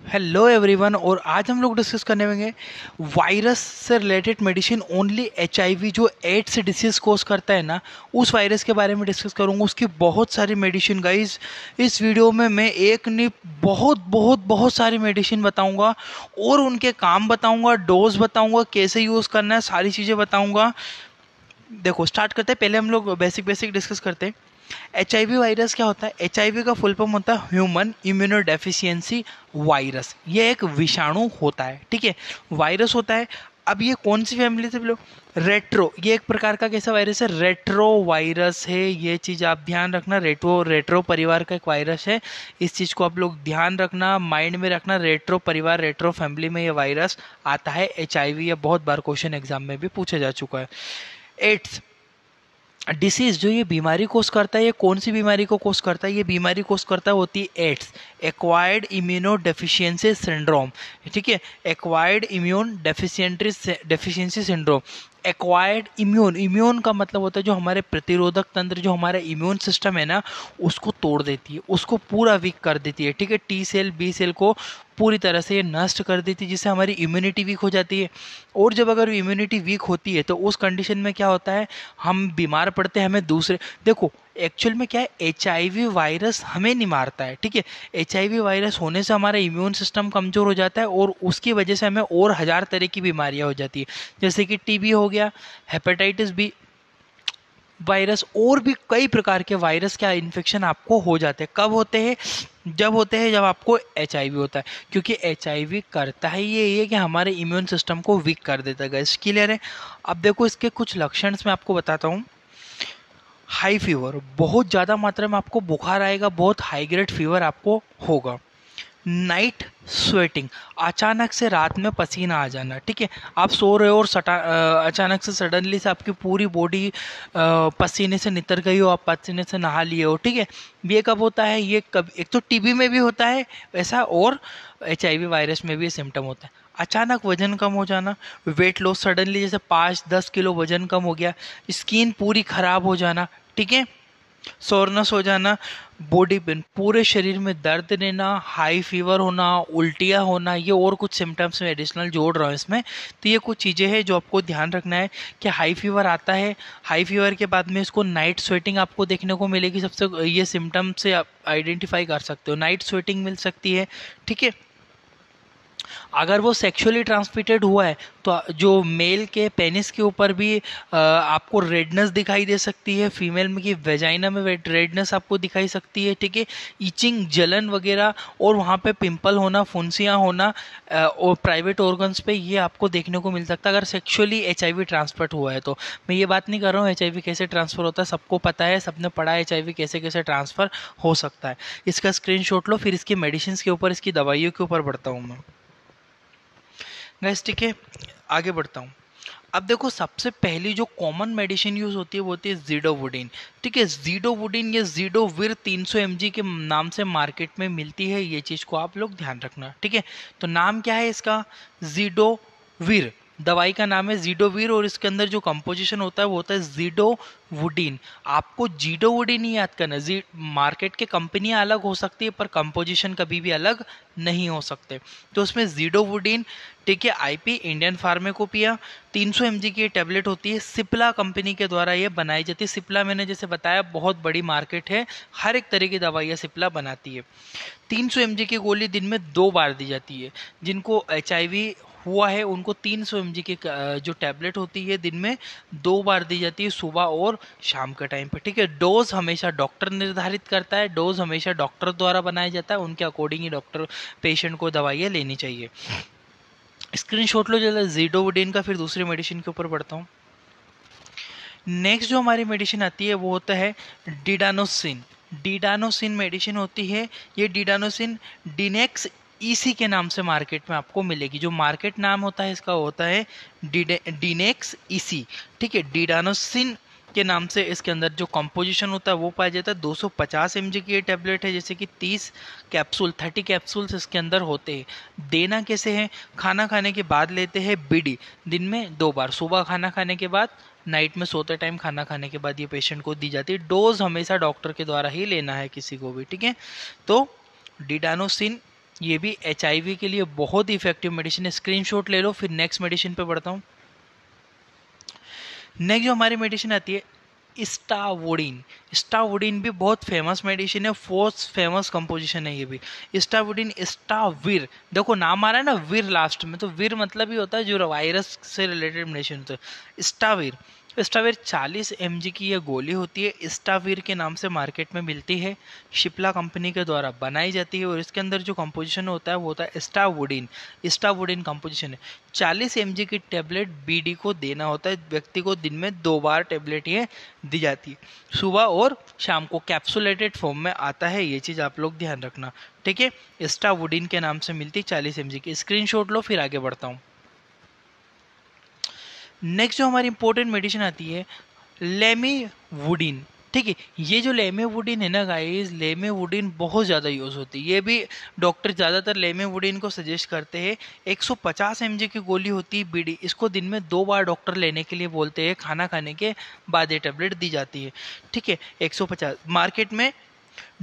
Hello everyone और आज हम लोग डिस्कस करने वाले वायरस से रिलेटेड मेडिसिन ओनली एचआईवी जो एड्स डिसीज कोस करता है ना, उस वायरस के बारे में डिस्कस करूँगा। उसकी बहुत सारी मेडिसिन गाइज़ इस वीडियो में मैं एक नहीं, बहुत बहुत बहुत सारी मेडिसिन बताऊँगा और उनके काम बताऊँगा डोज बताऊँगा, कैसे यूज़ करना है, सारी चीज़ें बताऊँगा। देखो स्टार्ट करते हैं, पहले हम लोग बेसिक बेसिक डिस्कस करते हैं। एचआईवी वायरस क्या होता है? एचआईवी का फुल फॉर्म होता है ह्यूमन इम्यूनो डेफिशिएंसी वायरस ये एक विषाणु होता है, ठीक है? वायरस होता है। अब ये कौन सी फैमिली से रेट्रो ये एक प्रकार का कैसा वायरस है? रेट्रो वायरस है। ये चीज़ आप ध्यान रखना रेट्रो रेट्रो परिवार का एक वायरस है। इस चीज़ को आप लोग ध्यान रखना माइंड में रखना रेट्रो परिवार रेट्रो फैमिली में ये वायरस आता है। एच आई वी ये बहुत बार क्वेश्चन एग्ज़ाम में भी पूछा जा चुका है। एड्स डिसीज जो ये बीमारी कोस करता है, ये कौन सी बीमारी को कोस करता है? ये बीमारी कोस करता है होती है AIDS acquired immuno deficiency syndrome ठीक है? Acquired immune deficiency deficiency syndrome acquired immune immune का मतलब होता है जो हमारे प्रतिरोधक तंत्र, जो हमारा इम्यून सिस्टम है ना, उसको तोड़ देती है, उसको पूरा वीक कर देती है। ठीक है? टी सेल बी सेल को पूरी तरह से ये नष्ट कर देती है, जिससे हमारी इम्यूनिटी वीक हो जाती है। और जब अगर इम्यूनिटी वीक होती है तो उस कंडीशन में क्या होता है? हम बीमार पड़ते हैं, हमें दूसरे देखो एक्चुअल में क्या है? एचआईवी वायरस हमें नहीं मारता है, ठीक है? एचआईवी वायरस होने से हमारा इम्यून सिस्टम कमज़ोर हो जाता है, और उसकी वजह से हमें और हज़ार तरह की बीमारियाँ हो जाती है। जैसे कि टीबी हो गया हेपेटाइटिस बी वायरस और भी कई प्रकार के वायरस क्या इन्फेक्शन आपको हो जाते हैं। कब होते हैं? जब होते हैं, जब आपको एचआईवी होता है, क्योंकि एचआईवी करता है ये ये कि हमारे इम्यून सिस्टम को वीक कर देता है गैस क्लियर है? अब देखो, इसके कुछ लक्षण मैं आपको बताता हूँ. हाई फीवर बहुत ज़्यादा मात्रा में आपको बुखार आएगा, बहुत हाई ग्रेड फीवर आपको होगा. Night sweating. अचानक से रात में पसीना आ जाना, ठीक है? आप सो रहे हो और सटा अचानक से सडनली से आपकी पूरी बॉडी पसीने से नितर गई हो, आप पसीने से नहा लिए हो, ठीक है? ये कब होता है? ये कब, एक तो टीबी में भी होता है ऐसा और एचआईवी वायरस में भी ये सिम्टम होता है। अचानक वज़न कम हो जाना, वेट लॉस सडनली जैसे पाँच दस किलो वज़न कम हो गया, स्किन पूरी खराब हो जाना, ठीक है? सोरनस हो जाना बॉडी पेन पूरे शरीर में दर्द रहना हाई फीवर होना, उल्टियाँ होना, ये और कुछ सिम्टम्स में एडिशनल जोड़ रहा हूँ इसमें। तो ये कुछ चीज़ें हैं जो आपको ध्यान रखना है कि हाई फीवर आता है। हाई फीवर के बाद में इसको नाइट स्वेटिंग आपको देखने को मिलेगी। सबसे, ये सिम्टम्स से आप आइडेंटिफाई कर सकते हो। नाइट स्वेटिंग मिल सकती है, ठीक है? अगर वो सेक्सुअली ट्रांसमिटेड हुआ है तो जो मेल के पेनिस के ऊपर भी आपको रेडनेस दिखाई दे सकती है फीमेल में की वेजाइना में रेडनेस आपको दिखाई सकती है, ठीक है? इचिंग जलन वगैरह, और वहाँ पे पिंपल होना फुंसियाँ होना और प्राइवेट ऑर्गन्स पे ये आपको देखने को मिल सकता है, अगर सेक्सुअली एच ट्रांसफ़र हुआ है तो। मैं ये बात नहीं कर रहा हूँ एच कैसे ट्रांसफ़र होता है, सबको पता है, सबने पढ़ा है एचआईवी कैसे कैसे ट्रांसफ़र हो सकता है। इसका स्क्रीन लो, फिर इसकी मेडिसिन के ऊपर, इसकी दवाइयों के ऊपर बढ़ता हूँ मैं। गैस ठीक है, आगे बढ़ता हूँ। अब देखो, सबसे पहली जो कॉमन मेडिसिन यूज़ होती है, वो होती है जीडोवुडिन ठीक है जीडोवुडिन या जीडोविर 300 सौ के नाम से मार्केट में मिलती है, ये चीज़ को आप लोग ध्यान रखना। ठीक है तो नाम क्या है इसका? जीडो जीडोविर दवाई का नाम है जीडोवीर और इसके अंदर जो कंपोजिशन होता है, वो होता है जीडो वुडीन आपको जीडो वुडीन ही याद करना जी मार्केट के कंपनियाँ अलग हो सकती है, पर कंपोजिशन कभी भी अलग नहीं हो सकते। तो उसमें जीडो वुडीन ठीक है आईपी इंडियन फार्मेकोपिया 300 सौ की ये टेबलेट होती है। सिप्ला कंपनी के द्वारा ये बनाई जाती है। सिप्ला मैंने जैसे बताया, बहुत बड़ी मार्केट है। हर एक तरह की दवाइयाँ सिप्ला बनाती है। 300 सौ की गोली दिन में दो बार दी जाती है, जिनको एचआईवी हुआ है, उनको तीन सौ एम की जो टैबलेट होती है, दिन में दो बार दी जाती है, सुबह और शाम के टाइम पर ठीक है? डोज हमेशा डॉक्टर निर्धारित करता है डोज हमेशा डॉक्टर द्वारा बनाया जाता है, उनके अकॉर्डिंग ही डॉक्टर पेशेंट को दवाइयाँ लेनी चाहिए। स्क्रीन शॉट लो जल्द जीडोवोडिन का, फिर दूसरी मेडिसिन के ऊपर बढ़ता हूँ। नेक्स्ट जो हमारी मेडिसिन आती है, वो होता है डिडानोसिन डिडानोसिन मेडिसिन होती है, ये डिडानोसिन डिनेक्स ईसी के नाम से मार्केट में आपको मिलेगी। जो मार्केट नाम होता है, इसका होता है डीनेक्स ईसी ठीक है, डीडानोसिन के नाम से इसके अंदर जो कंपोजिशन होता है, वो पाया जाता है। 250 सौ पचास की ये टैबलेट है, जैसे कि 30 कैप्सूल 30 कैप्सूल्स इसके अंदर होते हैं। देना कैसे है? खाना खाने के बाद लेते हैं बीडी दिन में दो बार। सुबह खाना खाने के बाद नाइट में सोते टाइम खाना खाने के बाद ये पेशेंट को दी जाती है। डोज हमेशा डॉक्टर के द्वारा ही लेना है किसी को भी। ठीक है? तो डिडानोसिन ये भी एचआईवी के लिए बहुत ही इफ़ेक्टिव मेडिसिन है। स्क्रीनशॉट ले लो, फिर नेक्स्ट मेडिसिन पे बढ़ता हूँ। नेक्स्ट जो हमारी मेडिसिन आती है स्टावोडिन स्टावोडिन भी बहुत फ़ेमस मेडिसिन है फोर्थ फ़ेमस कंपोजिशन है ये भी। स्टावोडिन, स्टाविर, देखो नाम आ रहा है ना, वीर लास्ट में तो वीर मतलब ही होता है जो वायरस से रिलेटेड मेडिसिन होता है। स्टाविर स्टाविर 40 एम की ये गोली होती है, स्टाविर के नाम से मार्केट में मिलती है, शिप्ला कंपनी के द्वारा बनाई जाती है और इसके अंदर जो कंपोजिशन होता है, वो होता है स्टावुडिन। स्टावुडिन कंपोजिशन है। 40 एम की टेबलेट बीडी को देना होता है, व्यक्ति को दिन में दो बार टेबलेट ये दी जाती है। सुबह और शाम को कैप्सुलेटेड फॉर्म में आता है, ये चीज़ आप लोग ध्यान रखना। ठीक है? स्टावुडिन के नाम से मिलती चालीस एम की। स्क्रीन लो, फिर आगे बढ़ता हूँ। नेक्स्ट जो हमारी इंपॉर्टेंट मेडिसिन आती है लेमी वुडिन ठीक है, ये जो लेमे वुडिन है ना गाइस लेमे वुडिन बहुत ज़्यादा यूज़ होती है। ये भी डॉक्टर ज़्यादातर लेमे वुडिन को सजेस्ट करते हैं। 150 एम की गोली होती है बीडी इसको दिन में दो बार डॉक्टर लेने के लिए बोलते हैं, खाना खाने के बाद ये टेबलेट दी जाती है। ठीक है 150 मार्केट में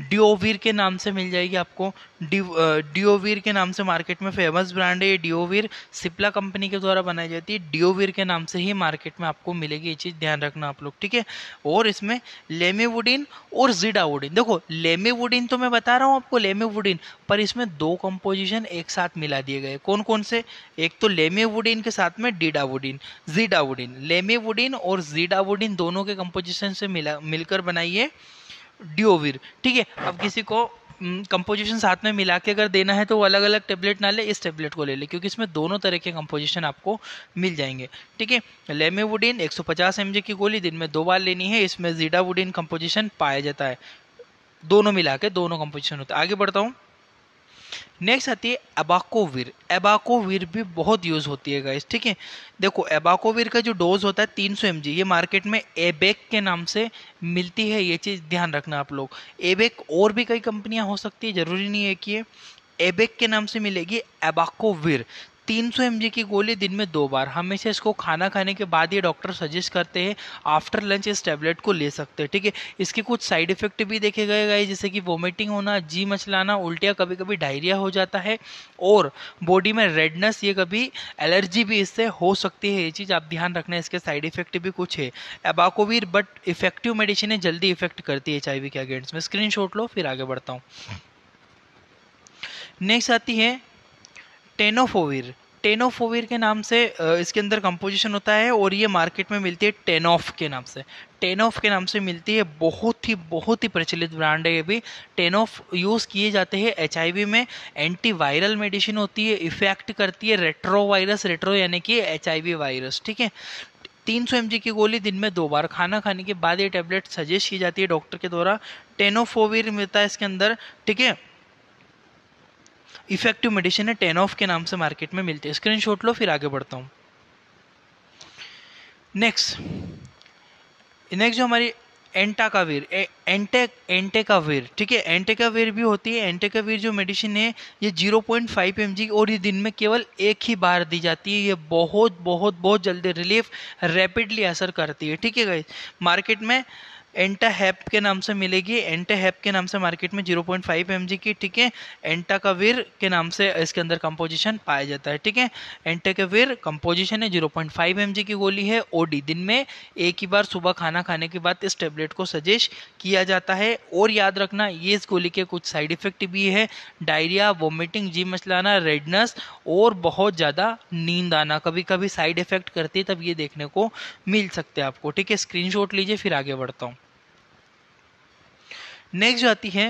डिओवीर के नाम से मिल जाएगी आपको। डिओवीर के नाम से मार्केट में फ़ेमस ब्रांड है ये डिओवीर। सिप्ला कंपनी के द्वारा बनाई जाती है। डिओवीर के नाम से ही मार्केट में आपको मिलेगी ये चीज़। ध्यान रखना आप लोग, ठीक है? और इसमें लेमेवुडिन और जिडावुडिन। देखो, लेमेवुडिन तो मैं बता रहा हूँ आपको, लेमेवुडिन, पर इसमें दो कंपोजिशन एक साथ मिला दिए गए। कौन कौन से? एक तो लेमेवुडिन के साथ में डीडावुडिन, जीडावुडिन। लेमेवुडिन और जीडावुडिन दोनों के कंपोजिशन से मिला, मिलकर बनाइए डिओविर ठीक है? अब किसी को कंपोजिशन साथ में मिला के अगर देना है तो वो अलग अलग टेबलेट ना ले, इस टेबलेट को ले ले, क्योंकि इसमें दोनों तरह के कंपोजिशन आपको मिल जाएँगे, ठीक है? लेमेवुडिन 150 एमजी की गोली दिन में दो बार लेनी है, इसमें जीडावुडिन कंपोजिशन पाया जाता है। दोनों मिला के दोनों कंपोजिशन होता है। आगे बढ़ता हूँ। नेक्स्ट आती है एबाकोविर एबाकोविर भी बहुत यूज़ होती है गाइस ठीक है? देखो एबाकोविर का जो डोज होता है तीन सौ ये मार्केट में एबेक के नाम से मिलती है, ये चीज़ ध्यान रखना आप लोग. एबेक और भी कई कंपनियाँ हो सकती है, ज़रूरी नहीं है कि एबेक के नाम से मिलेगी एबाकोविर 300 सौ की गोली दिन में दो बार। हमेशा इसको खाना खाने के बाद ये डॉक्टर सजेस्ट करते हैं, आफ्टर लंच इस टैबलेट को ले सकते हैं। ठीक है, इसके कुछ साइड इफ़ेक्ट भी देखे गए गए जैसे कि वोमिटिंग होना, जी मचलाना, उल्टिया कभी कभी डायरिया हो जाता है, और बॉडी में रेडनेस ये कभी एलर्जी भी इससे हो सकती है। ये चीज़ आप ध्यान रखना, इसके साइड इफ़ेक्ट भी कुछ है। एबाकोवीर बट इफ़ेक्टिव मेडिसिन है जल्दी इफ़ेक्ट करती है एचआईवी के अगेंस्ट में। स्क्रीन लो, फिर आगे बढ़ता हूँ। नेक्स्ट आती है टेनोफोविर। टेनोफोविर के नाम से इसके अंदर कंपोजिशन होता है और ये मार्केट में मिलती है टेनॉफ के नाम से। टेनॉफ के नाम से मिलती है बहुत ही बहुत ही प्रचलित ब्रांड है ये भी। टेनॉफ यूज़ किए जाते हैं एचआईवी में। एंटीवायरल मेडिसिन होती है इफ़ेक्ट करती है रेट्रो वायरस रेट्रो यानी कि एचआईवी वायरस ठीक है? तीन सौ की गोली दिन में दो बार खाना खाने के बाद ये टेबलेट सजेस्ट की जाती है डॉक्टर के द्वारा। टेनोफोविर मिलता है इसके अंदर, ठीक है? इफ़ेक्टिव मेडिसिन है, टेन ऑफ़ के नाम से मार्केट में मिलती है। स्क्रीन लो, फिर आगे बढ़ता हूँ। नेक्स्ट नेक्स्ट जो हमारी एंटाकावीर एंटे, एंटेकावीर, ठीक है? एंटेकावीर भी होती है, एंटेकावीर जो मेडिसिन है, ये 0.5 पॉइंट और ये दिन में केवल एक ही बार दी जाती है। ये बहुत बहुत बहुत जल्दी रिलीफ रैपिडली असर करती है। ठीक है मार्केट में एंटाहैप के नाम से मिलेगी। एंटा हैप के नाम से मार्केट में 0.5 पॉइंट की, ठीक है? एंटाकावीर के नाम से इसके अंदर कंपोजिशन पाया जाता है, ठीक है? एंटाकावीर कंपोजिशन है 0.5 पॉइंट की गोली है। ओडी दिन में एक ही बार सुबह खाना खाने के बाद इस टेबलेट को सजेस्ट किया जाता है। और याद रखना, ये इस गोली के कुछ साइड इफ़ेक्ट भी है। डायरिया वोमिटिंग जी मचलाना रेडनेस और बहुत ज़्यादा नींद आना। कभी कभी साइड इफ़ेक्ट करती है तब ये देखने को मिल सकते हैं आपको, ठीक है? स्क्रीन लीजिए, फिर आगे बढ़ता हूँ। नेक्स्ट जो आती है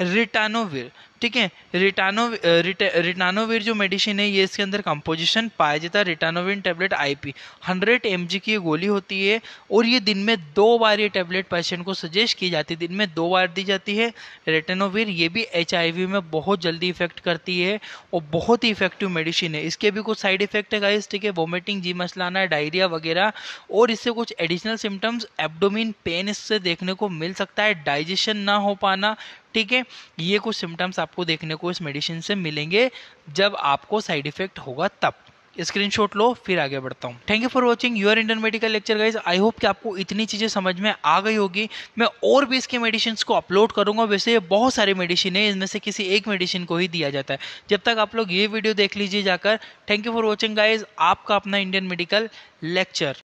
रिटानोविर, ठीक है? रिटानो रिटानोविर जो मेडिसिन है, ये इसके अंदर कंपोजिशन पाया जाता है रिटानोविन टेबलेट आईपी 100 एम की ये गोली होती है और ये दिन में दो बार ये टेबलेट पेशेंट को सजेस्ट की जाती है। दिन में दो बार दी जाती है। रिटानोविर ये भी एचआईवी में बहुत जल्दी इफ़ेक्ट करती है और बहुत ही इफ़ेक्टिव मेडिसिन है। इसके भी कुछ साइड इफ़ेक्ट है गाइस ठीक है? वोमिटिंग जी मसलाना डायरिया वगैरह और इससे कुछ एडिशनल सिम्टम्स एब्डोमिन पेन इससे देखने को मिल सकता है। डाइजेशन ना हो पाना ठीक है? ये कुछ सिम्टम्स आपको देखने को इस मेडिसिन से मिलेंगे जब आपको साइड इफ़ेक्ट होगा तब। स्क्रीनशॉट लो, फिर आगे बढ़ता हूँ। Thank you for watching your Indian medical lecture guys I hope कि आपको इतनी चीज़ें समझ में आ गई होगी। मैं और भी इसके मेडिसिन को अपलोड करूँगा। वैसे बहुत सारी मेडिसिन है, इनमें से किसी एक मेडिसिन को ही दिया जाता है। जब तक आप लोग ये वीडियो देख लीजिए जाकर। Thank you for watching guys आपका अपना इंडियन मेडिकल लेक्चर